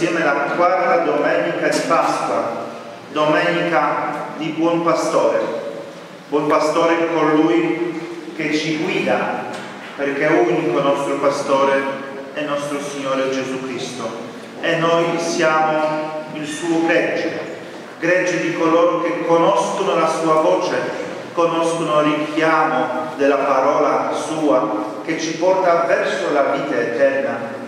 insieme la quarta domenica di Pasqua, domenica di Buon Pastore. Buon Pastore è colui che ci guida, perché unico nostro Pastore è nostro Signore Gesù Cristo. E noi siamo il suo gregge, gregge di coloro che conoscono la sua voce, conoscono il richiamo della parola sua che ci porta verso la vita eterna.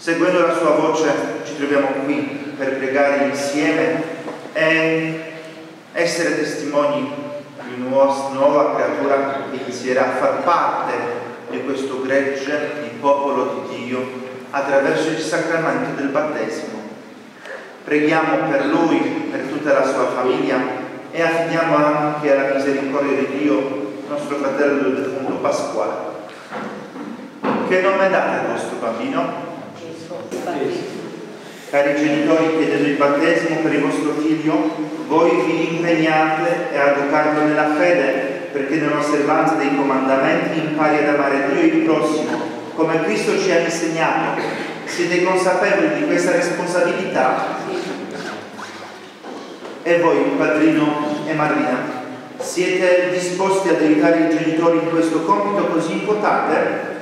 Seguendo la sua voce ci troviamo qui per pregare insieme e essere testimoni di una nuova creatura che inizierà a far parte di questo gregge di popolo di Dio attraverso il sacramento del battesimo. Preghiamo per lui, per tutta la sua famiglia e affidiamo anche alla misericordia di Dio nostro fratello del defunto Pasquale. Che nome date al vostro bambino? Cari genitori, chiedendo il battesimo per il vostro figlio, voi vi impegnate a educarlo nella fede, perché nell'osservanza dei comandamenti impari ad amare Dio e il prossimo, come Cristo ci ha insegnato. Siete consapevoli di questa responsabilità? E voi, padrino e madrina, siete disposti ad aiutare i genitori in questo compito così importante?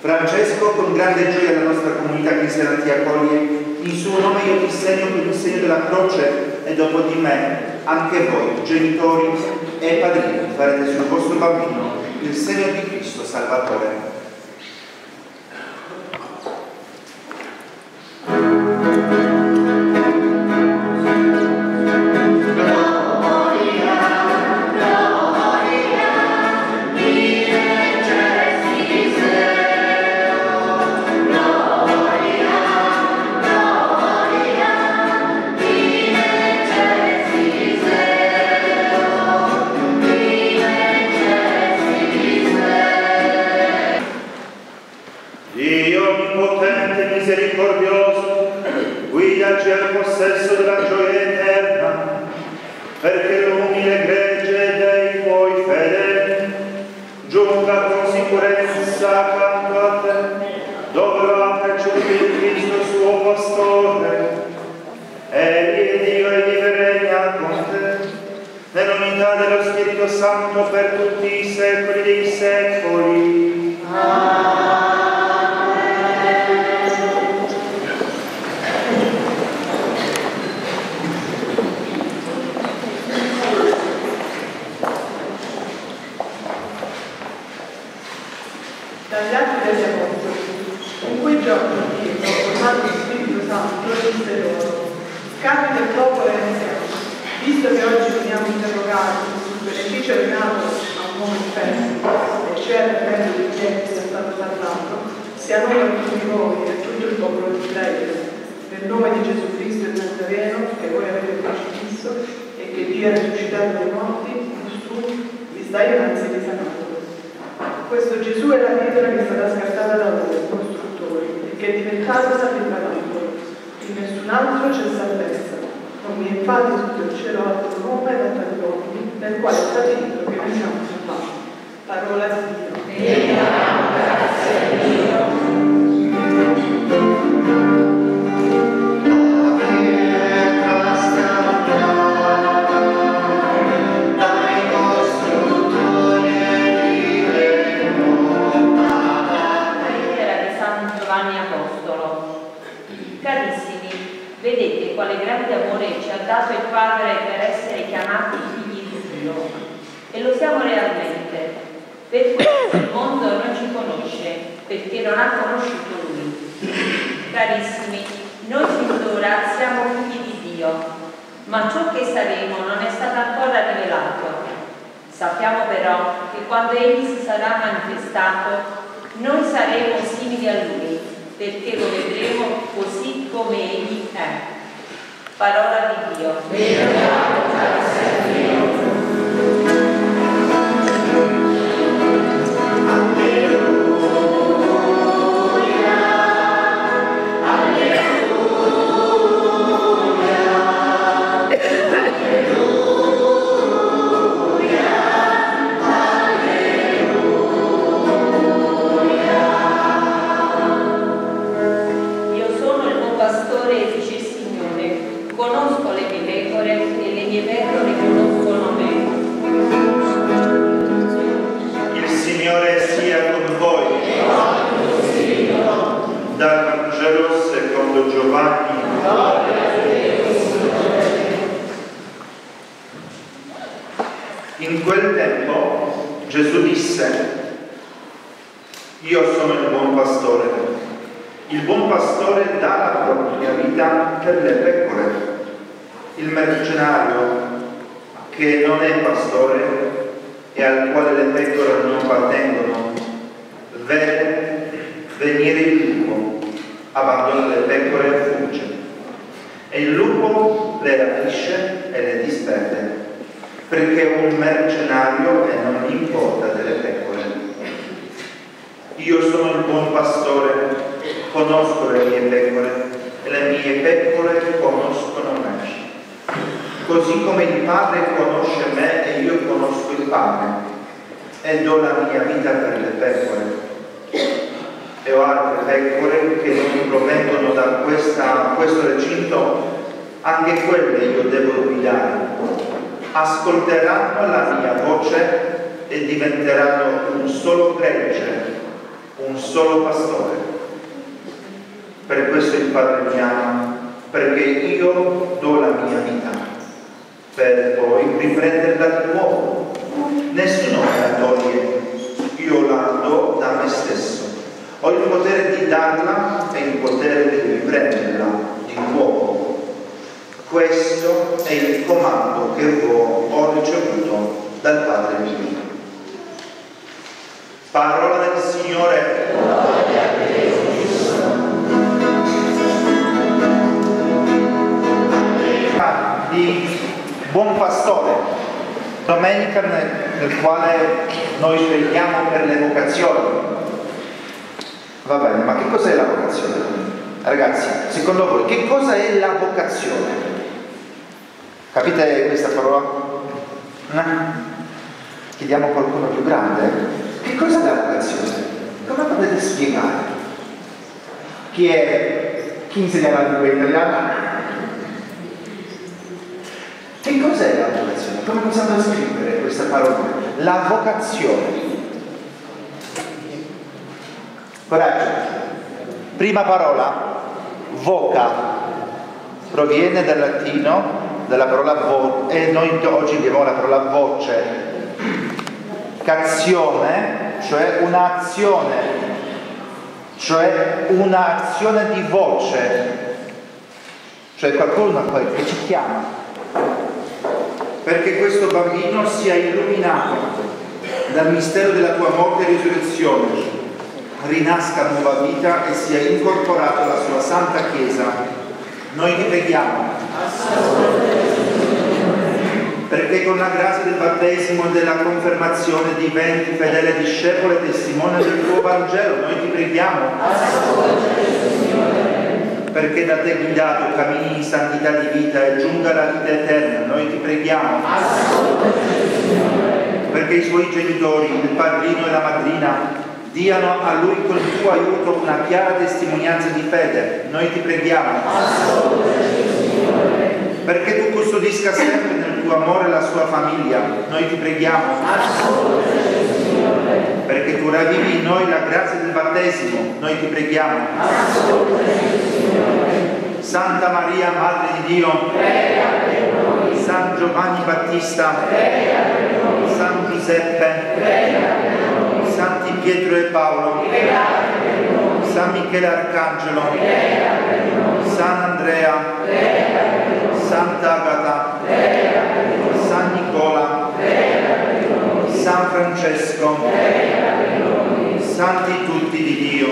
Francesco, con grande gioia la nostra comunità cristiana ti accoglie. In suo nome io ti segno con il segno della croce e dopo di me anche voi, genitori e padrini, farete sul vostro bambino il segno di Cristo Salvatore. Tutti i secoli dei secoli. Dagli atti degli Apostoli, in quei giorni Dio, formato il Spirito Santo, disse loro, capi del popolo e anziani, visto che oggi veniamo interrogati sul beneficio regato a un uomo infermo, e cioè al tempo di Dio che è stato parlato, sia noi tutti voi e a tutto il popolo di Israele, nel nome di Gesù Cristo il Nazareno, che voi avete crocifisso e che Dio ha risuscitato dai morti, su vi sta innanzi di sanato. Questo Gesù è la pietra che sarà scartata da voi, costruttori, e che è diventata tabernacolo. In nessun altro c'è salvezza. Non vi è infatti sotto il cielo altro nome dato agli uomini, nel quale è stabilito che noi siamo salvati. Parola di Dio. E al quale le pecore non appartengono, vede venire il lupo, abbandona le pecore e fugge. E il lupo le rapisce e le disperde, perché è un mercenario e non gli importa delle pecore. Io sono il buon pastore, conosco le mie pecore e le mie pecore conoscono me. Così come il Padre conosce me e io conosco il Padre e do la mia vita per le pecore. E ho altre pecore che non provengono da questa, questo recinto, anche quelle io devo guidare. Ascolteranno la mia voce e diventeranno un solo gregge un solo pastore. Per questo il Padre mi ama, perché io do la mia vita, per poi riprenderla di nuovo. Nessuno me la toglie, io la do da me stesso. Ho il potere di darla e il potere di riprenderla di nuovo. Questo è il comando che ho ricevuto dal Padre mio. Parola del Signore. Di buon pastore, domenica nel, nel quale noi preghiamo per le vocazioni. Va bene, ma che cos'è la vocazione? Ragazzi, secondo voi che cosa è la vocazione? Capite questa parola? No? Chiediamo a qualcuno più grande? Che cos'è la vocazione? Come potete spiegare? Chi è? Chi insegna la lingua italiana? Che cos'è la vocazione? Come possiamo descrivere questa parola? La vocazione. Coraggio. Prima parola, voca, proviene dal latino, dalla parola vo, e noi oggi abbiamo la parola voce, cazione, cioè un'azione, cioè un'azione di voce, cioè qualcuno che ci chiama, perché questo bambino sia illuminato dal mistero della tua morte e risurrezione, rinasca nuova vita e sia incorporato alla sua santa Chiesa. Noi ti preghiamo perché con la grazia del battesimo e della confermazione diventi fedele discepolo e testimone del tuo Vangelo. Noi ti preghiamo. Perché da te guidato cammini in santità di vita e giunga la vita eterna. Noi ti preghiamo. Perché i suoi genitori, il padrino e la madrina, diano a lui con il tuo aiuto una chiara testimonianza di fede. Noi ti preghiamo. Perché tu custodisca sempre nel tuo amore la sua famiglia. Noi ti preghiamo. Perché tu ravvivi in noi la grazia del battesimo. Noi ti preghiamo. Santa Maria, Madre di Dio. San Giovanni Battista. San Giuseppe. Santi Pietro e Paolo. San Michele Arcangelo. San Andrea. Sant'Agata, San Nicola, San Francesco, Santi tutti di Dio.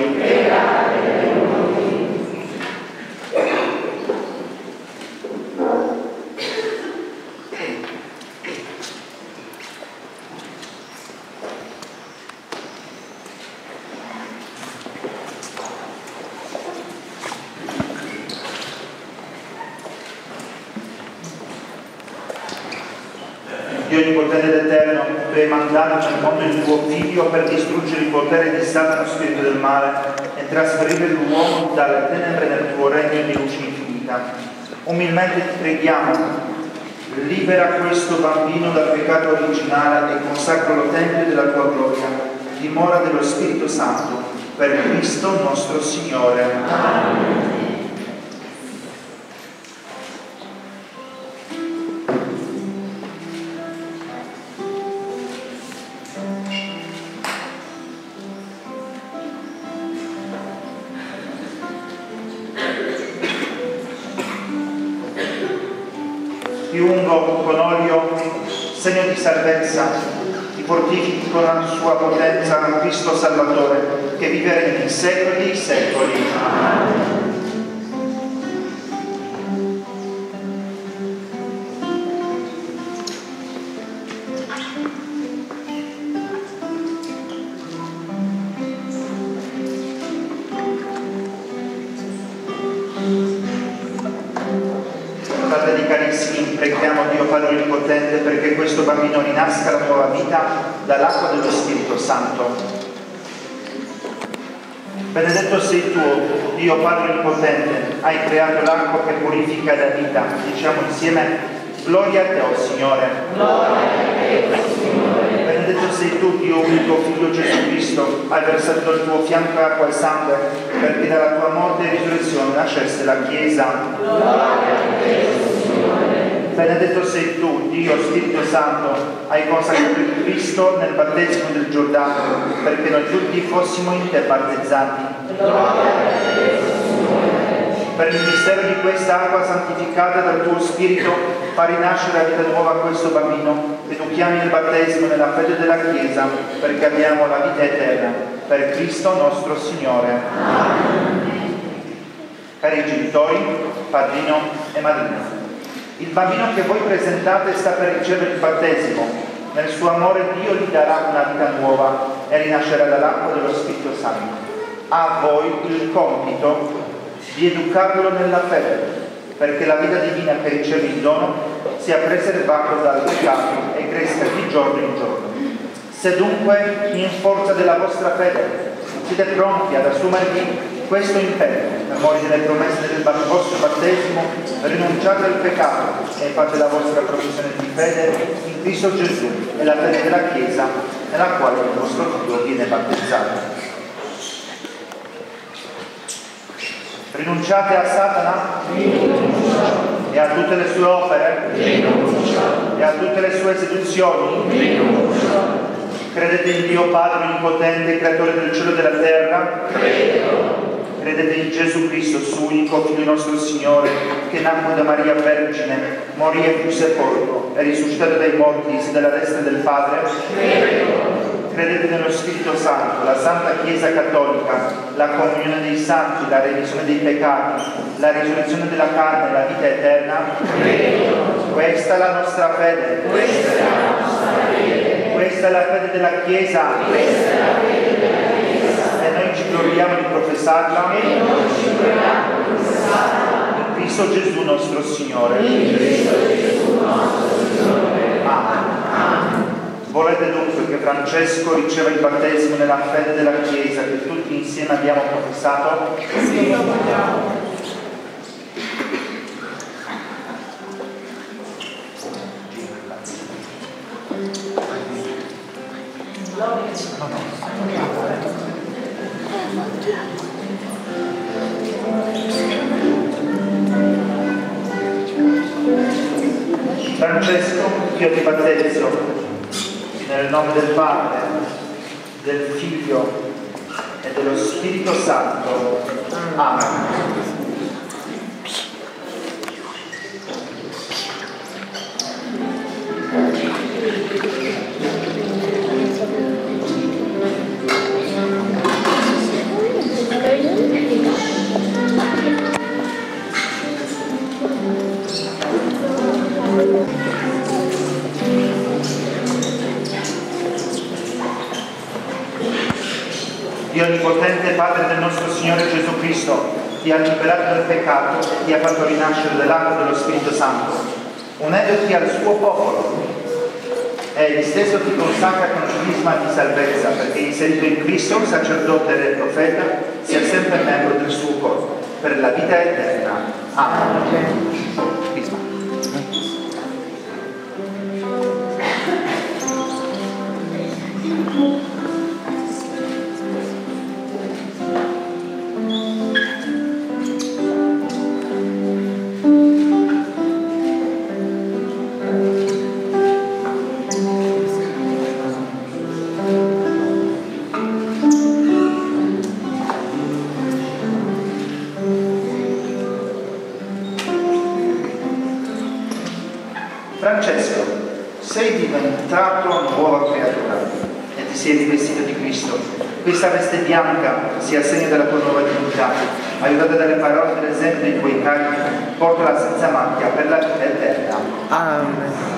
Dio onnipotente ed eterno, hai mandato nel mondo il tuo figlio per distruggere il potere di Satana, spirito del male, e trasferire l'uomo dalle tenebre nel tuo regno di luce infinita. Umilmente ti preghiamo, libera questo bambino dal peccato originale e consacralo tempio della tua gloria. dimora dello Spirito Santo, per Cristo nostro Signore. Amen. Olio, segno di salvezza fortifichi con la sua potenza Cristo Salvatore, che vive in secoli e secoli. Amen. bambino rinasca la nuova vita dall'acqua dello Spirito Santo. Benedetto sei tu, Dio Padre Onnipotente, hai creato l'acqua che purifica la vita. Diciamo insieme, gloria a te, oh Signore. Gloria a te, oh Signore. Benedetto sei tu, Dio unico, Figlio Gesù Cristo, hai versato dal tuo fianco acqua e sangue, perché dalla tua morte e risurrezione nascesse la Chiesa. Gloria a te, oh Signore. Benedetto sei tu, Dio Spirito Santo, hai consacrato il Cristo nel battesimo del Giordano, perché noi tutti fossimo in te battezzati. Per il mistero di questa acqua santificata dal tuo Spirito, fa rinascere la vita nuova a questo bambino, e tu chiami il battesimo nella fede della Chiesa, perché abbiamo la vita eterna. Per Cristo nostro Signore. Cari genitori, padrino e madrina. Il bambino che voi presentate sta per ricevere il battesimo. Nel suo amore Dio gli darà una vita nuova e rinascerà dall'acqua dello Spirito Santo. A voi il compito di educarlo nella fede, perché la vita divina che riceve il dono sia preservata dal peccato e cresca di giorno in giorno. Se dunque, in forza della vostra fede, siete pronti ad assumervi questo impegno, memoria delle promesse del vostro battesimo, rinunciate al peccato e fate la vostra professione di fede in Cristo Gesù e la fede della Chiesa nella quale il vostro Figlio viene battezzato. Rinunciate a Satana e a tutte le sue opere e a tutte le sue seduzioni. Credete in Dio Padre Onnipotente, Creatore del cielo e della terra? Credo. Credete in Gesù Cristo, suo unico Figlio nostro Signore, che nacque da Maria Vergine, morì e fu sepolto, è risuscitato dai morti, si dalla destra del Padre? Credete nello Spirito Santo, la Santa Chiesa Cattolica, la comunione dei santi, la revisione dei peccati, la risurrezione della carne e la vita eterna? Questa è la nostra fede. Questa è la nostra fede. Questa è la fede della Chiesa. Questa è la fede della Chiesa gloriamo di professarla e noi ci gloriamo di professarla in Cristo Gesù nostro Signore. In Cristo Gesù nostro Signore. Amen. Volete dunque che Francesco riceva il battesimo nella fede della Chiesa che tutti insieme abbiamo professato? Sì, lo vogliamo. Francesco, io ti battezzo nel nome del Padre, del Figlio e dello Spirito Santo. Amen. Dio Onnipotente, Padre del nostro Signore Gesù Cristo, ti ha liberato dal peccato e ti ha fatto rinascere dell'acqua dello Spirito Santo, unendoti al suo popolo. Egli stesso ti consacra con crisma di salvezza, perché inserito in Cristo, sacerdote e profeta, sia sempre membro del suo corpo, per la vita eterna. Amen. Francesco, sei diventato nuova creatura e ti sei rivestito di Cristo. Questa veste bianca sia segno della tua nuova dignità. Aiutata dalle parole dell'esempio dei tuoi cari, portala senza macchia per la vita eterna. Amen.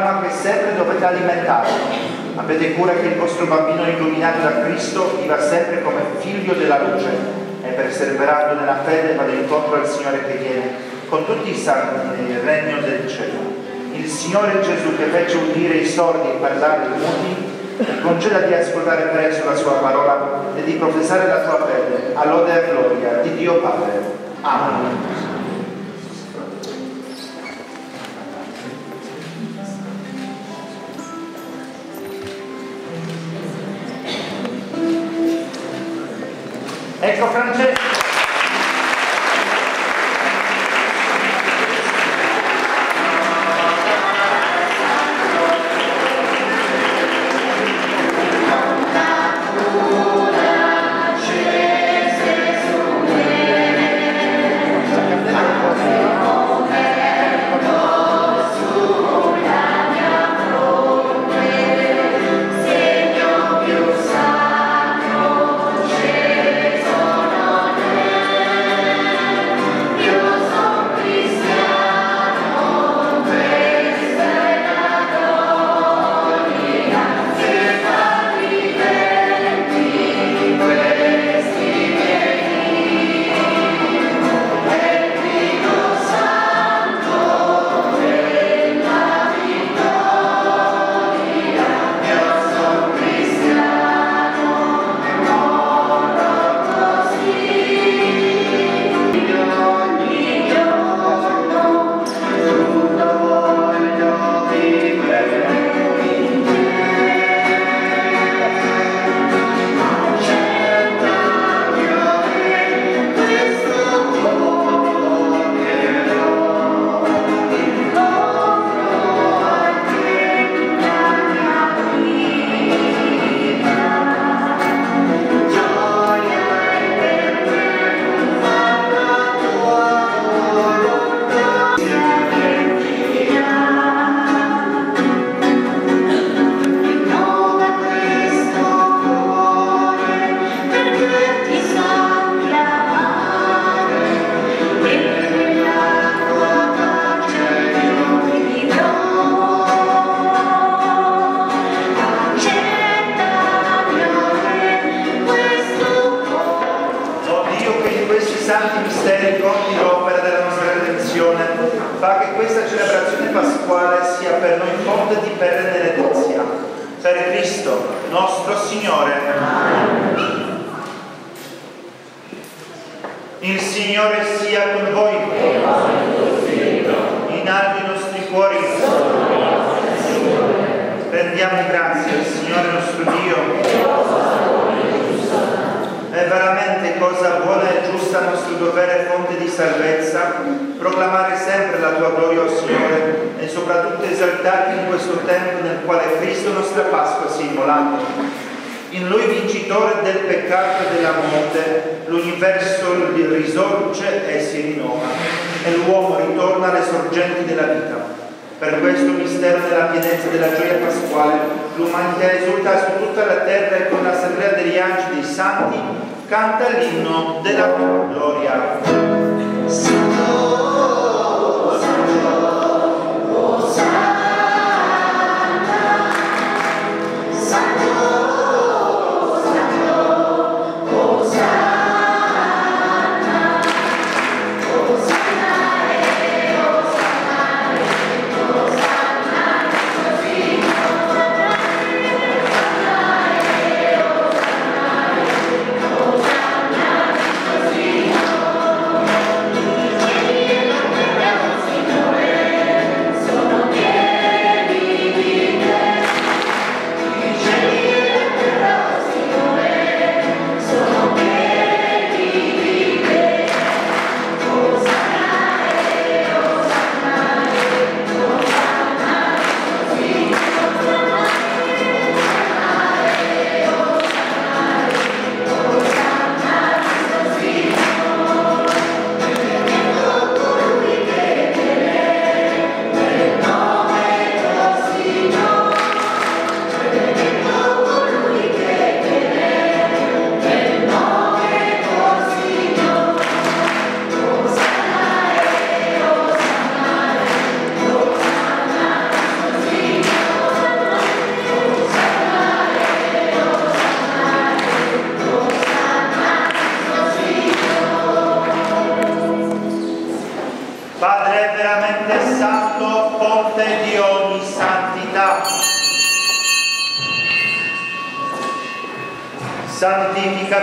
Fiamma che sempre dovete alimentare. Avete cura che il vostro bambino illuminato da Cristo viva sempre come figlio della luce e perseverando nella fede vada incontro al Signore che viene con tutti i santi nel regno del cielo. Il Signore Gesù che fece udire i sordi e parlare i muti ti conceda di ascoltare presto la sua parola e di professare la tua fede all'ode e gloria di Dio Padre. Amen. Ecco Francesco. Rendiamo grazie al Signore nostro Dio. È veramente cosa buona e giusta nostro dovere e fonte di salvezza proclamare sempre la tua gloria, o Signore, e soprattutto esaltarti in questo tempo nel quale Cristo nostra Pasqua si è immolato. In Lui vincitore del peccato e della morte, l'universo risorge e si rinnova, e l'uomo ritorna alle sorgenti della vita. Per questo mistero della pienezza della gioia pasquale, l'umanità esulta su tutta la terra e con l'assemblea degli angeli e dei santi canta l'inno della gloria.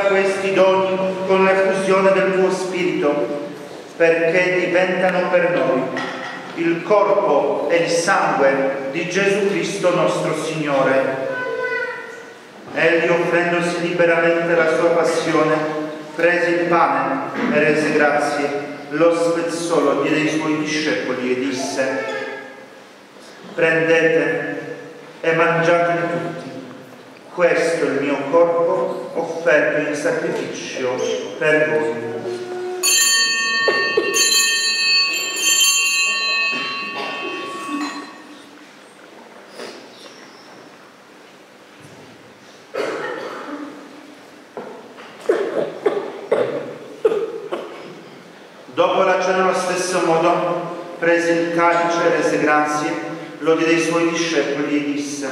Questi doni con l'effusione del tuo Spirito, perché diventano per noi il corpo e il sangue di Gesù Cristo nostro Signore. Egli offrendosi liberamente la sua passione, prese il pane e rese grazie lo spezzò, lo diede ai suoi discepoli e disse prendete e mangiatene tutti questo è il mio corpo offerto in sacrificio per voi. Prese il calice, rese grazie, lo diede ai suoi discepoli e disse,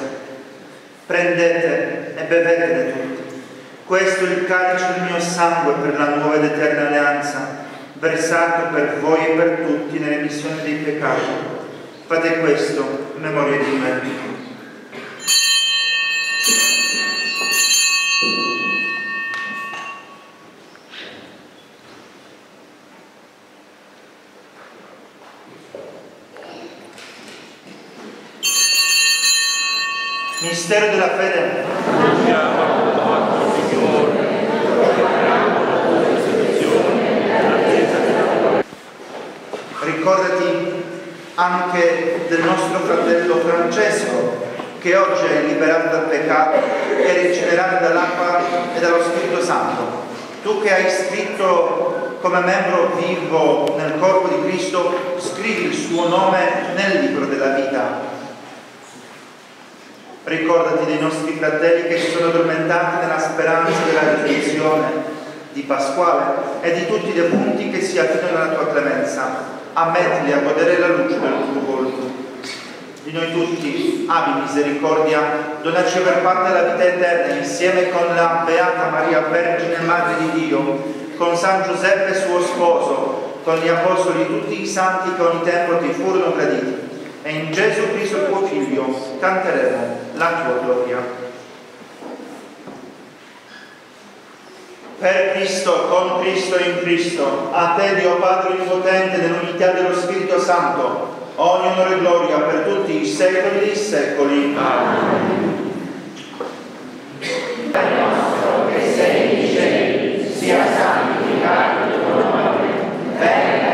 prendete e bevetene tutti. Questo è il calice del mio sangue per la nuova ed eterna alleanza, versato per voi e per tutti nelle missioni dei peccati. Fate questo in memoria di me. Mistero della fede. Ricordati anche del nostro fratello Francesco che oggi è liberato dal peccato e rigenerato dall'acqua e dallo Spirito Santo. Tu che hai scritto come membro vivo nel corpo di Cristo, scrivi il suo nome nel libro della vita Ricordati dei nostri fratelli che si sono addormentati nella speranza della risurrezione di Pasquale e di tutti i defunti che si affidano alla tua clemenza. Ammettili a godere la luce del tuo volto. Di noi tutti, abbi misericordia, donaci per parte la vita eterna insieme con la Beata Maria Vergine Madre di Dio, con San Giuseppe suo sposo, con gli apostoli tutti i santi che ogni tempo ti furono graditi e in Gesù Cristo tuo Figlio canteremo la tua gloria. Per Cristo, con Cristo in Cristo, a te Dio Padre Onnipotente, nell'unità dello Spirito Santo, ogni onore e gloria per tutti i secoli dei secoli. Amen. nostro che sei in cieli, sia santificato il tuo nome, venga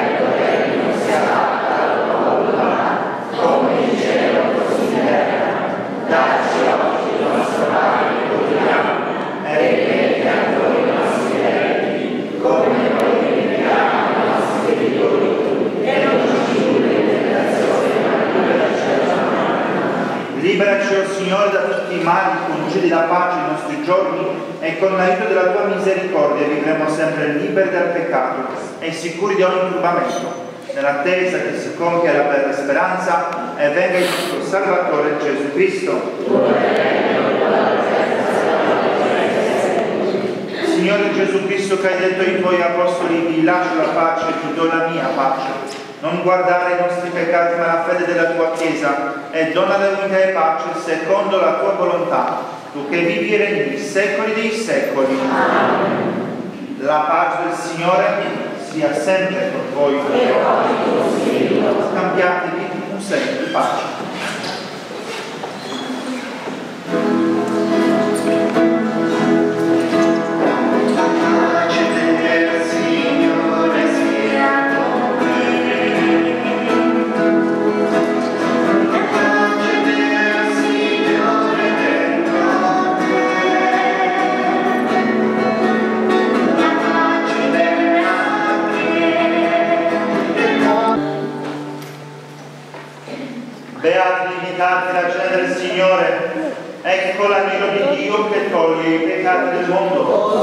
Liberaci, oh Signore, da tutti i mali, concedi la pace ai nostri giorni e con l'aiuto della tua misericordia vivremo sempre liberi dal peccato e sicuri di ogni turbamento, nell'attesa che si compia la bella speranza e venga il nostro Salvatore Gesù Cristo. Signore Gesù Cristo che hai detto ai tuoi apostoli vi lascio la pace e ti do la mia pace non guardare i nostri peccati ma la fede della tua Chiesa e dona la unità e pace secondo la tua volontà, tu che vivi e regni secoli dei secoli. Amen. La pace del Signore sia sempre con voi. Scambiatevi un segno di pace. Beati la cena del Signore, ecco l'amico di Dio che toglie i peccati del mondo.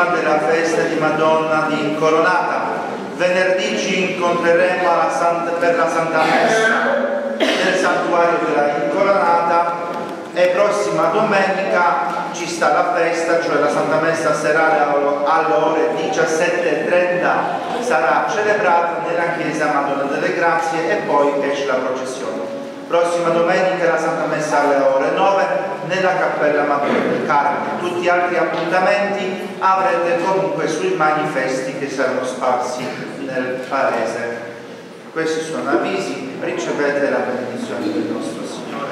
Prima della festa di Madonna di Incoronata. Venerdì ci incontreremo Santa, per la Santa Messa nel santuario della Incoronata e prossima domenica ci sta la festa, cioè la Santa Messa serale alle ore 17.30 sarà celebrata nella chiesa Madonna delle Grazie e poi esce la processione. Prossima domenica la Santa Messa alle ore 9 nella cappella Madonna del Carmine. Tutti gli altri appuntamenti avrete comunque sui manifesti che saranno sparsi nel paese. Questi sono avvisi, ricevete la benedizione del nostro Signore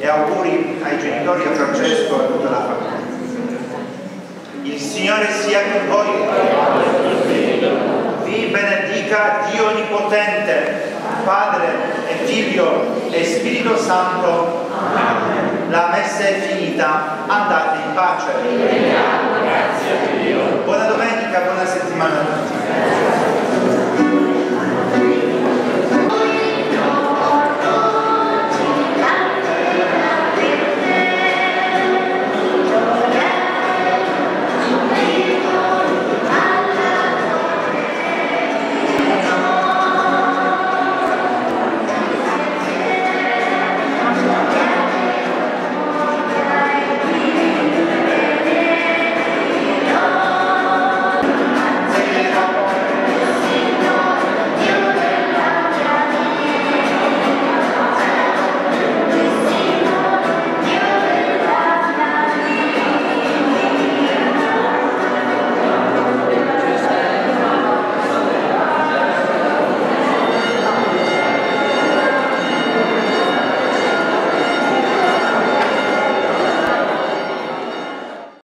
e auguri ai genitori, a Francesco e a tutta la famiglia. Il Signore sia con voi. Vi benedica Dio Onnipotente, Padre e Figlio e Spirito Santo. La messa è finita, andate in pace.